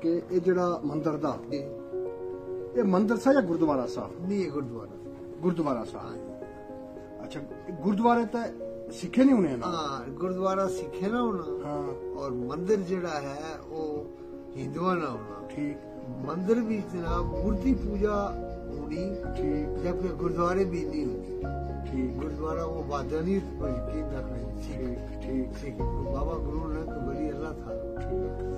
ਕਿ ਇਹ ਜਿਹੜਾ ਮੰਦਿਰ ਦਾ ਇਹ ਮੰਦਿਰ ਸਾ ਜਾਂ ਗੁਰਦੁਆਰਾ ਸਾ नहीं ये गुरुद्वारा ਗੁਰਦੁਆਰਾ ਸਾ ਅੱਛਾ ਇਹ ਗੁਰਦੁਆਰੇ ਤਾਂ ਸਿੱਖੇ ਨਹੀਂ ਹੋਣੇ ਨਾ हाँ गुरुद्वारा सिखे ना होना ਹਾਂ और मंदिर जड़ा है वो हिंदुआ ना होना ਠੀਕ मंदिर भी जनाब मूर्ति पूजा होनी ਠੀਕ जबकि गुरुद्वारे भी नहीं होती ਠੀਕ गुरुद्वारा वो बादनी यकीन रखना ठीक, ठीक। ठीक बाबा गुरु नानक बड़ी अल्लाह था तो पता ही है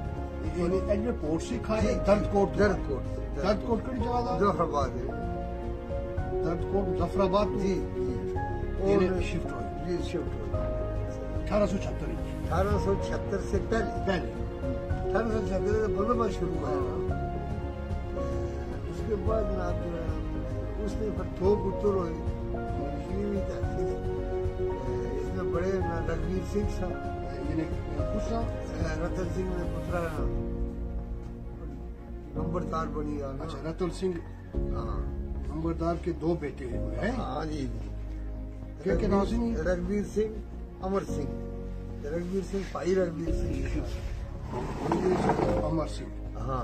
ਇਹਨੇ ਇਹ ਜਿਹੜੇ ਕੋਟ ਸਿਖਾਏ ਦਰਦਕੋਟ दर्द कोट ਦਰਦਕੋਟ ਕਿਹੜੀ ਜਗ੍ਹਾ ਦਾ जोहराबाद है ਦਰਦਕੋਟ ਮੁਜ਼ਫਰਾਬਾਦ जी जी ਇਹਨੇ और ਸ਼ਿਫਟ ਹੋਏ जी शिफ्ट हो 1876 ਵਿੱਚ अठारह सौ छिहत्तर से पहले ਪਹਿਲੇ अठारह सौ छिहत्तर से बंदोबस्त शुरू हुआ ना उसके बाद ना जो है, उसने फिर दो पुत्र हुए ये भी जाती थी। इसमें बड़े ना रणवीर सिंह साहब ਇਹਨੇ ਪੁੱਛਾ रतन सिंह ने पुत्रा नंबरदार बनी अच्छा रतन सिंह। हाँ। नंबरदार के दो बेटे हैं हाँ? जी। क्या क्या नाम से नहीं? रघुवीर सिंह अमर सिंह। रघुवीर सिंह भाई रघुवीर सिंह। अमर सिंह। हाँ।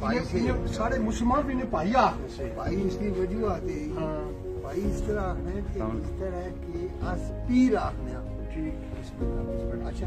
भाई से सारे मुसलमान भी ने पाया से भाई इसकी वजह आती हाँ। भाई इस तरह आखने कि इस तरह की अस पीर आखने ठीक अच्छा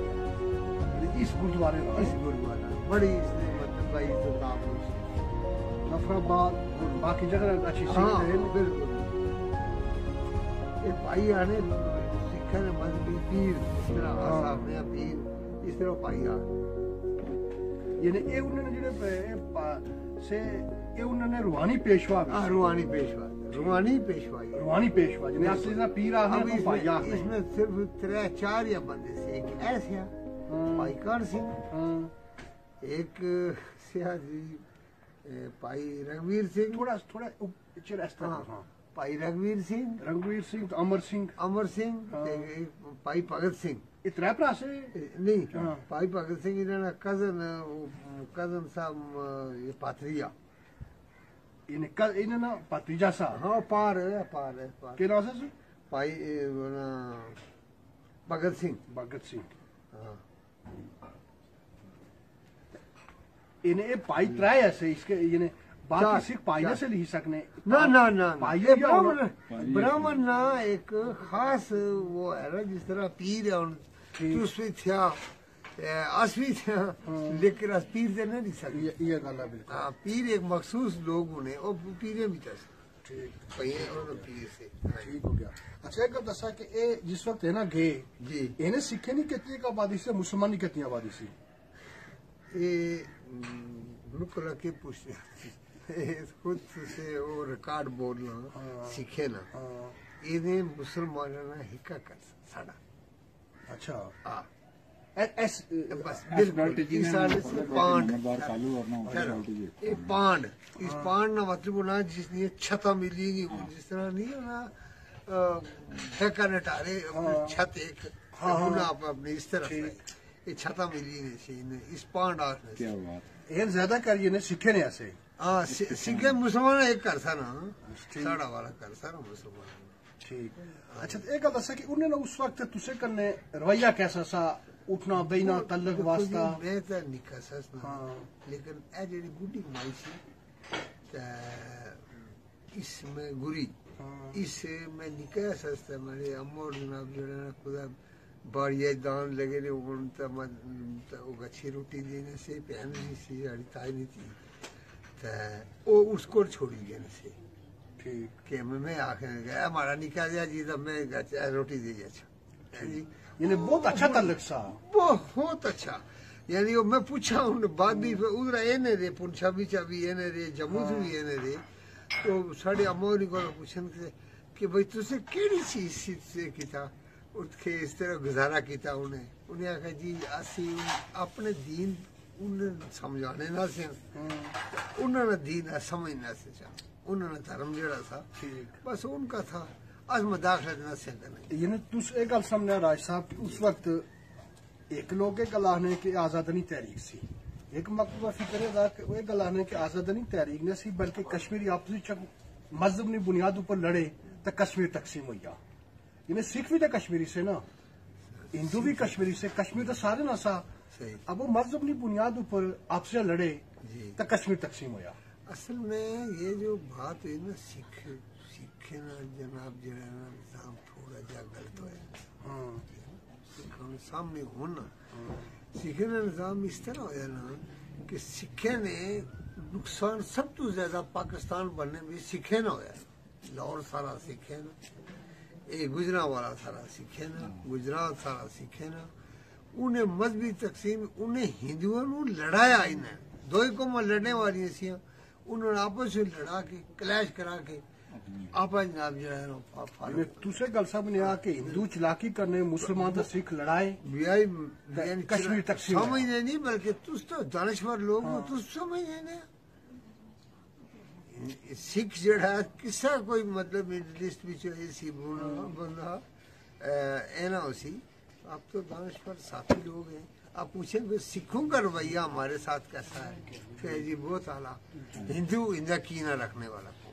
गुरुद्वारे में इस गुरुद्वारा बड़ी इसने मतलब भाई तो काम नफराबाद बाकी जगह अच्छी सी हाँ है बिल्कुल ये भाई आने सिखा ने मजहबी पीर इस तरह हाँ। सामने पीर इस तरह भाई आ यानी ये उन्होंने ਜਿਹੜੇ ਇਹ ਪਾ- ਸੇ ਇਹ ਉਹਨਾਂ ਨੇ ਰੂਹਾਨੀ पेशवा भी हाँ रूहानी पेशवा रूहानी पेशवाई है। रूहानी पेशवा जिन्हें असली ना पीर आ अब है तो भाई आ इसमें, इसमें सिर्फ त्रै चार या बंदे से एक ऐसे पाईकण सिंह हाँ। एक सियाजी पाई रघुवीर सिंह। थोड़ा थोड़ा ऊँचे रास्ता हाँ, हाँ पाई रघुवीर सिंह। रघुवीर सिंह तो अमर सिंह। अमर सिंह हाँ। पाई भगत सिंह। इतना प्रास नहीं हाँ। पाई भगत सिंह इन्होंने कज़न कज़न साहब ये पाथरिया। इन कल इन्हें भतीजा सा। हाँ पार है पार है पार। क्या नाम है पाई भगत सिंह। भगत सिंह। हाँ। इन्हें पाई त्राय ऐसे इसके इन्हें बाकी से सकने। ना ना ना ब्राह्मण ब्राह्मण ना एक खास वो है ना जिस तरह पीर है उन चुस्वी थिया असवी थिया हाँ। लेकिन अस पीर से नहीं सकते। ये बिल्कुल। हाँ, पीर एक मखसूस लोग उन्हें और पीरे भी तो था ठीक भैया और पीर से हाँ, ठीक हो गया अच्छा एक दसा कि ए जिस वक्त है ना गए जी ਇਹਨੇ ਸਿੱਖੇ ਨਹੀਂ ਕਿਤਨੀ ਕ ਆਬਾਦੀ ਸੀ ਮੁਸਲਮਾਨ ਨਹੀਂ ਕਿਤਨੀ ਆਬਾਦੀ ਸੀ ये हम्म, रुक रख के पूछते ये खुद से वो रिकॉर्ड बोलना हाँ। सीखे ना ਹਾਂ ਇਹਨੇ ਮੁਸਲਮਾਨਾਂ ਨਾਲ ਹਿੱਕਾ ਕਰ ਸਾਡਾ ਅੱਛਾ ਆ पांड मतलब मिली जिस तरह नहीं ने टारे छत एक अपने इस तरह मिली इस पांड ज़्यादा सीखे ने हाँ, मुसलमान एक करता ना। साढ़ा वाला मुसलमान। ठीक। हाँ। अच्छा एक गल कि उन्हें ना उस वक्त तुसे कन्ने रवैया कैसा सा उठना बहना तलक वास्ता। निका हाँ। लेकिन ए माई सी इसमें गुरी। इस में हाँ। निका अमोर जनाब जड़ा दान लगे ने उन त गच्छी रोटी देने से पहन नहीं सी अड़ी ताई नहीं थी। त ओ उसको छोड़ी गए से। ठीक। के मैं गया हमारा दिया जी तब मैं रोटी दे जा। यानी बहुत अच्छा ताल्लुक सा बहुत अच्छा। यानी वो मैं पूछा उन बाद भी उधर एने रे चा भी एने रे जम्मू से भी एने रे तो साढ़े अमोरी को पूछन के कि भाई तुसे केड़ी चीज़ सी से किता उसके इस तरह गुजारा किता उन्हें। उन्हें आखा जी असी अपने दीन उन्हें समझाने ना से। उन्होंने दीन है समझना से चा उन्होंने धर्म जड़ा था। बस उनका था। न से करने यानी तुस एक गल सामने राज साहब उस वक्त एक लोग एक गल आखने कि आजादनी तहरीक सी। एक मकबूबा फ़िक्र दा कि वो एक गल आखने कि आजादनी तहरीक ने सी बल्कि कश्मीरी आपसी मज़हब की बुनियाद ऊपर लड़े तो कश्मीर तकसीम हुई यानी सिख भी तो कश्मीरी से ना हिंदू भी कश्मीरी से कश्मीर तो सारे ना सा। अब वो मज़हब की बुनियाद ऊपर आपसे लड़े। तो कश्मीर तकसीम हुआ असल में ये जो बात हुई ना सिख सीखे ना, जनाब जनाब थोड़ा जा गलत हाँ, हो सामने होना सीखे ना। निज़ाम इस तरह होया ना कि सिखे ने नुकसान सब तू ज़्यादा पाकिस्तान बनने में सिखे ना होया। लाहौर सारा सिखे ना ये गुजरा वाला सारा सिखे ना, गुजरात सारा सिखे ना। उन्हें मजहबी तकसीम, उन्हें हिंदुओं लड़ाया इन्हें। दो ही कौम लड़ने वाली सियाँ। उन्होंने आपस में लड़ा के, क्लैश करा के आपा जनाब जो गल साहब ने आके हिंदू चलाकी करने मुसलमान तो सिख लड़ाए। कश्मीर तक समझने नहीं बल्कि तुस तो दानश्वर लोग हो हाँ। तुस समझने सिख जड़ा किसा कोई मतलब मिडल ईस्ट ऐसी बंदा उसी आप तो दानश्वर साथी लोग हैं। आप पूछे सिखों का रवैया हमारे साथ कैसा है? फिर जी बहुत आला। हिंदू इंदा की ना रखने वाला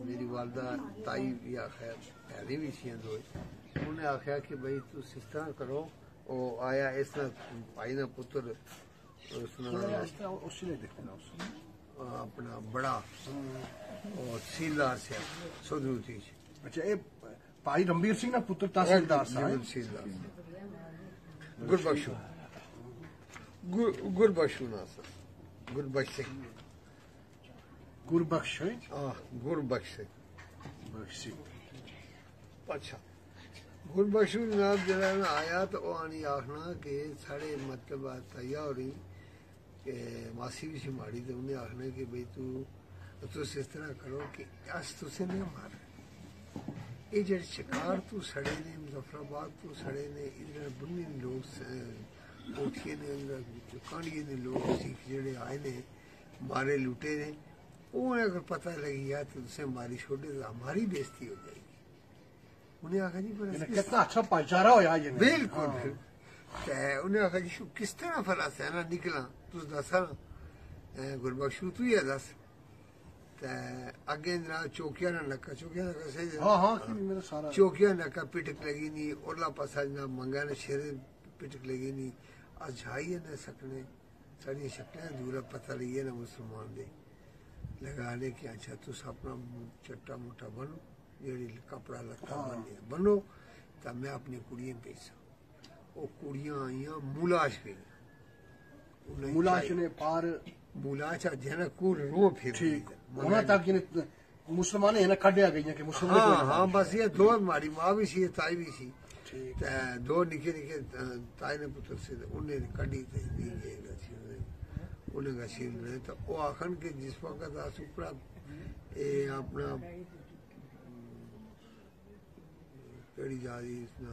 मेरी वालदा ताई भी आखिया भैनी भी सी दो उन्हें आखिया कि भाई तू इस तरह करो वो आया इस तरह भाई ना पुत्र उसने इस तरह उसी ने देखना उसी अपना बड़ा और सीलदार से सुधरूती अच्छा ये भाई रणबीर सिंह ना पुत्र तहसीलदार साहब सीलदार गुरबख्शू गुर गुरबख्शू ना सर गुरबख्श गुरबख्श सिंह अच्छा जनाब जरा ना आया तो वो आनी आखना कि साढ़े मतलब तैया हो रही कि मासी भी सी माड़ी तो उन्हें आखना कि भाई तू तुस इस तरह करो कि अस तुसे नहीं मार ये जेह्ड़े शिकार तू सड़े ने मुजफ्फराबाद तू सड़े ने इधर बुन्नी लोग कोठिए ने अंदर कांडिए ने लोग सिख जेह्ड़े आए ने मारे लुटे ने उन्हें अगर पता लगी गया तो तुसे मारी छोड़े तो हमारी बेइज्जती हो जाएगी। उन्हें आखा जी कितना अच्छा भाईचारा होया ये बिल्कुल हाँ। उन्हें आखा जी किस तरह फला सैना निकला तुस दसा गुरबख्शू तू ही है दस। ते अगे जनाब चौकिया ना नक्का चौकिया नक्का सही हाँ? हाँ चौकिया नक्का पिटक लगी नहीं ओरला पासा जनाब मंगा ने शेर पिटक लगी नहीं आज झाई न सकने साड़ी शक्लें दूरा पता लगी है ना मुसलमान दे। लगाने की अच्छा तुस अपना चट्टा मोटा बनो जेड़ी कपड़ा लत्ता बने बनो तो मैं अपनी कुड़ियाँ भेजा। वो कुड़ियाँ आईया मुलाश गई मुलाश ने पार मुलाश जेना कूर रो फिर होना तक यानी मुसलमान है ना कढ़िया गई कि मुसलमान हाँ को- हाँ बस ये दो हमारी माँ भी सी ताई भी सी। ठीक। ते दो निके निके ताई ने पुत्र से उन्हें कड़ी ते दी गए गसी उन्हें उन्हें गसी ने तो वो आखन के जिस वक्त अस उपरा ए अपना केड़ी जा रही इसना।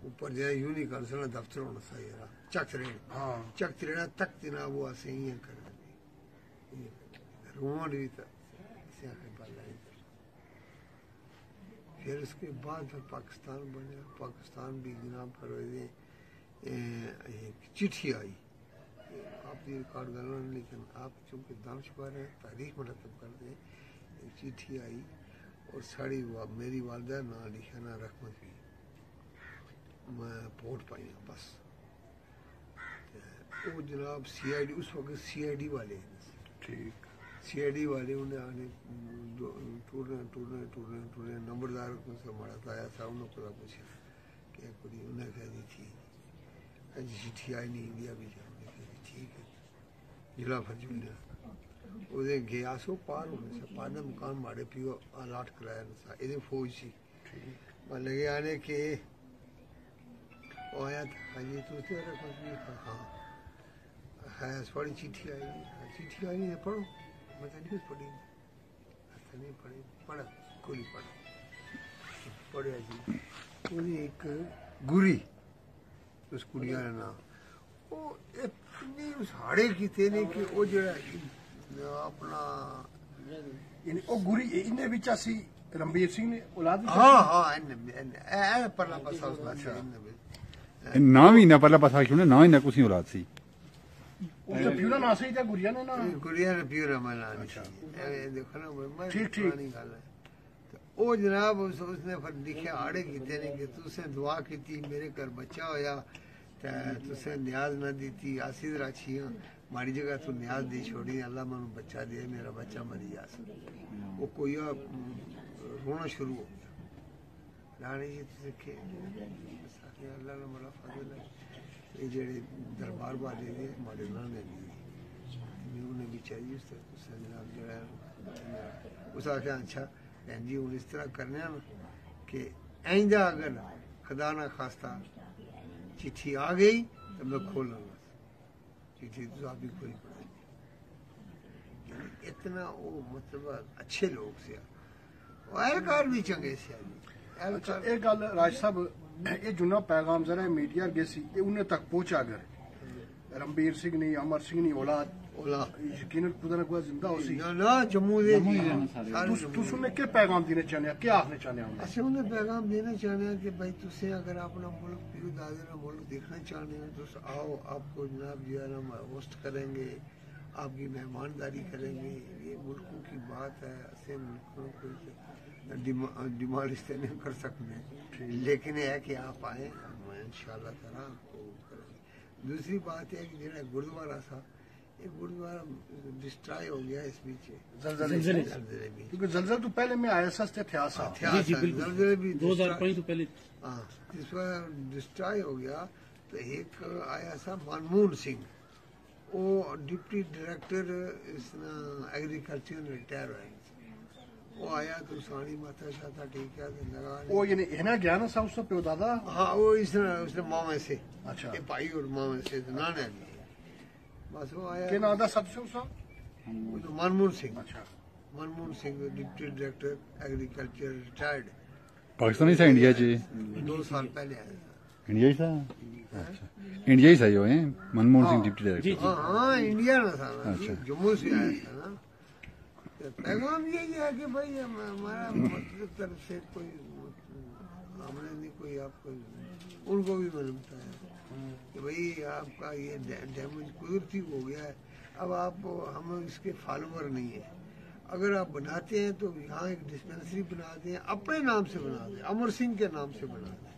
ऊपर जाए यूनी काउंसिल दफ्तर होना सा यार चक्रेण हाँ। चक्रेणा तक जना वो असें इयाँ कर रोन भी था। इसे आखिर पाला फिर उसके बाद फिर पाकिस्तान बना। पाकिस्तान भी जनाब पर ये एक चिट्ठी आई। आप ये रिकॉर्ड कर रहे हैं लेकिन आप चूँकि दानिश पर हैं तारीख मरतब कर दें। एक चिट्ठी आई और साड़ी वा, मेरी वालदा ना लिखा ना रहमत भी। मैं पोर्ट पाई हूँ बस वो जनाब सी आई डी उस वक्त सी आई डी वाले ठीक। सीआईडी वाले उन्हें आने टूरने टूरने टूरने टूरने नंबरदार को से हमारा आया था उन्होंने पता पूछा क्या कुड़ी उन्हें कहा है जी चिट्ठी आई नहीं इंडिया भी जाओगे ठीक है। जिला फ़र्ज़ मिले ओदे गया सो पार होने से पार ने मकान मारे पियो अलाट कराया ना था फौज सी। मैं लगे आने के आया था। हाँ ये तो तेरा हाँ। है सारी चिट्ठी आई चिट्ठी आई नहीं पढ़ो। मैं नहीं कुछ पढ़ी। नहीं पढ़ी। पढ़ा। कोई पढ़ा। पढ़े जी एक गुरी। ਉਸ ਕੁੜੀਆਂ ਦਾ ਨਾਮ ਉਹ ਇਤਨੀ ਉਸਾੜੇ ਕੀਤੇ ਨੇ ਕਿ ਉਹ ਜਿਹੜਾ ਆਪਣਾ ਯਾਨੀ ਉਹ ਗੁਰੀ ਇਹਨੇ ਵਿੱਚ ਅਸੀਂ ਰੰਬੀਰ ਸਿੰਘ ਨੇ ਔਲਾਦ ਹਾਂ ਹਾਂ ਇਹਨੇ ਇਹ ਪਰਲਾ ਪਾਸਾ ਉਸ ਦਾ ਇਹਨੇ ਨਾ ਵੀ ਨਾ ਪਹਿਲਾ ਪਾਸਾ ਕਿਉਂ ਨਾ ਹੀ ਨਾ ਕੁਸੀ ਔਲਾਦ ਸੀ। ਉਹ ਤਾਂ ਪਿਉਰਾ ਨਾ ਸਹੀ ਤਾਂ ਗੁਰੀਆ ਨੇ ਨਾ। ਕੁੜੀਆਂ ਨੇ ਪਿਓ ਰਮਨਾ ਅੱਛਾ ਇਹ ਦੇਖੋ ਨਾ ਮੈਂ ਠੀਕ, ਗੱਲ ਹੈ। ਉਹ ਜਨਾਬ ਉਸ ਉਸਨੇ ਫਿਰ ਲਿਖਿਆ ਆੜੇ ਕੀਤੇ ਨੇ ਕਿ ਤੁਸੀਂ ਦੁਆ ਕੀਤੀ ਮੇਰੇ ਘਰ ਬੱਚਾ ਹੋਇਆ ਤੇ ਤੁਸੀਂ ਨਿਆਜ਼ ਨਾ ਦਿੱਤੀ ਆਸਿਦ ਰਾਖੀਆਂ ਮਾੜੀ ਜਗ੍ਹਾ ਤੂੰ ਨਿਆਜ਼ ਦੀ ਛੋੜੀ ਅੱਲਾ ਮੈਨੂੰ ਬੱਚਾ ਦੇ ਮੇਰਾ ਬੱਚਾ ਮਰੀ ਜਾ ਉਹ ਕੋਈ ਆ, ਅਮ, ਰੋਣਾ ਸ਼ੁਰੂ ਹੋ ਗਿਆ ਰਾਣੀ ਜੀ ਤੁਸੀਂ ਕਿ ਸਾਥੀ ਅੱਲਾ ਦਾ ਬੜਾ ਫਜ਼ਲ ਹੈ ਇਹ ਜਿਹੜੇ ਦਰਬਾਰ ਵਾਲੇ ਨੇ ਮਾੜੇ ਨਾਲ ਨੇ ਮੈਨੂੰ ਨੇ ਵੀ ਚਾਹੀਏ ਉਸ ਤਰ੍ਹਾਂ ਉਸ ਜਨਾਬ ਜਿਹੜਾ ਹੈ, ਉਸ ਆਖਿਆ ਅੱਛਾ जी हूँ इस तरह करने के आइंदा अगर खुदा ना खास्ता चिट्ठी आ गई तो मैं खोल लूँगा चिट्ठी तो आप भी खोली इतना वो मतलब अच्छे लोग से एहलकार भी चंगे से अच्छा ये गल राज साहब ये जुना पैगाम जरा मीडिया अगे उन्हें तक पहुँचा अगर रणबीर सिंह नहीं अमर सिंह नहीं औलाद यकीन ज़िंदा जम्मू दे के पैगाम देने चाहने आखने चाहने हो पैगाम चाहने भाई तुसे अगर अपना मुल्क पीर ना मुल्क देखना चाहने हो तो आओ आपको जनाब जी होस्ट करेंगे आपकी मेहमानदारी करेंगे ये मुल्कों की बात है ऐसे मुल्कों को डिमोलिश नहीं कर सकते लेकिन है कि आप आए हम इन शाह आपको दूसरी बात है कि जो गुरुद्वारा साहब एक डिस्ट्रॉय हो गया इस बीच जलजले क्योंकि तो पहले में आया सा इतिहास जलजले जी दो हज़ार पाँच तो पहले। हाँ, इस बार डिस्ट्रॉय हो गया तो एक आया सा मनमोहन सिंह। वो डिप्टी डायरेक्टर इस एग्रीकल्चर रिटायर हुए। वो आया तो साड़ी माता शाता ठीक है तो लगा वो ना ज्ञान सा उसका प्यो दादा? हाँ वो इस उसने मामे से। अच्छा। भाई और मामे से नाना भी तो मनमोहन सिंह। अच्छा। Manmohan Singh deputy director agriculture retired. Pakistani था इंडिया जी? दो साल पहले आया इंडिया ही था? अच्छा। इंडिया ही था ये मनमोहन सिंह हाँ। Deputy director. हाँ हाँ इंडिया ना था अच्छा। जम्मू से आया था ना। तो पैगाम यही है कि भाई हमारा मतलब तरफ़ से कोई हमने नहीं कोई आपको उनको भी मैंने बताया कि भाई आपका ये डैमेज कुदरती हो गया है। अब आप हम इसके फॉलोअर नहीं है। अगर आप बनाते हैं तो यहाँ एक डिस्पेंसरी बना दें अपने नाम से बना दें अमर सिंह के नाम से बना दें।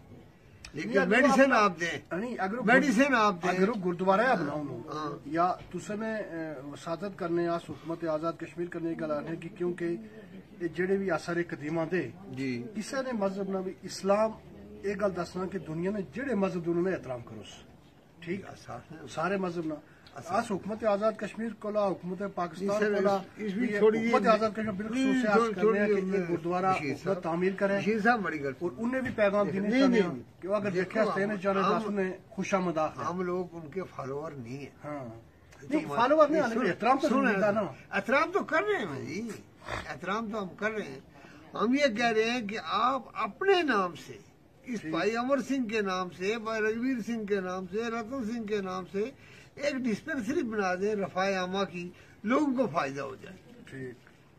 लेकिन मेडिसिन आप दें। नहीं अगर मेडिसिन आप दें। अगर गुरुद्वारा आप बनाओ हाँ। या तुसने वसादत करने या हुकूमत आज़ाद कश्मीर करने का लाने की क्योंकि जेड़े भी आसार कदीमा दे ਦੇ ਜੀ। ਕਿਸੇ ਨੇ ਮਜ਼ਹਬ ਨਾ ਵੀ ਇਸਲਾਮ ਇਹ ਗੱਲ ਦੱਸਣਾ ਕਿ ਦੁਨੀਆ मज़हब ਜਿਹੜੇ ਮਜ਼ਹਬ ਉਹਨਾਂ ਨੇ ਇਤਰਾਮ ਕਰੋਸ ਠੀਕ? अस हुकूमत आज़ाद कश्मीर को हुकूमत पाकिस्तान आज़ाद कश्मीर गुरुद्वारा तामीर करें और उन्हें भी पैगाम देने अगर हम लोग उनके फॉलोअर नहीं है फॉलोअर नहीं एहतराम तो कर रहे हैं भाई एहतराम तो हम कर रहे हैं। हम ये कह रहे हैं कि आप अपने नाम से इस भाई अमर सिंह के नाम से भाई रघुवीर सिंह के नाम से रतन सिंह के नाम से एक डिस्पेंसरी बना दें रफाए आमा की लोगों को फ़ायदा हो जाए।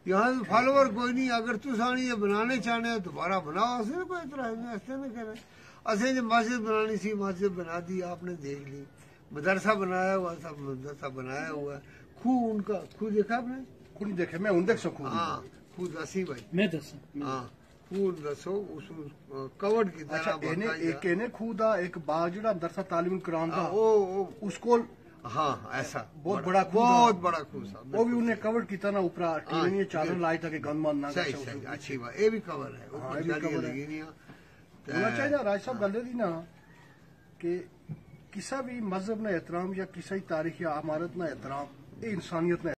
यहाँ से फॉलोवर कोई नहीं अगर तुसानी ये बनाने चाहने हैं दोबारा बनाओ असें कोई इतराज नहीं ऐसे नहीं करें। असें जो मस्जिद बनानी सी मस्जिद बना दी आपने देख ली। मदरसा बनाया हुआ था मदरसा बनाया हुआ है। खूह उनका खूह देखा आपने? कुणी देखे मैं उन देख सकूँ हाँ फूल रसी भाई मैं दस हाँ फूल दसो उस कवर्ड की तरह अच्छा एने एक एने खुदा एक बाग जड़ा अंदर सा तालीम करांदा दा ओ उसको हाँ ऐसा बहुत बड़ा बहुत बड़ा खून साहब वो भी उन्हें कवर किया ना ऊपर टीवी ने चादर लाई था कि गंदमान ना सही सही अच्छी बात ये भी कवर है ऊपर जाली लगी नहीं होना चाहिए राज साहब गल दी ना कि किसा भी मज़हब ना एहतराम या किसी तारीख या ना एहतराम इंसानियत ना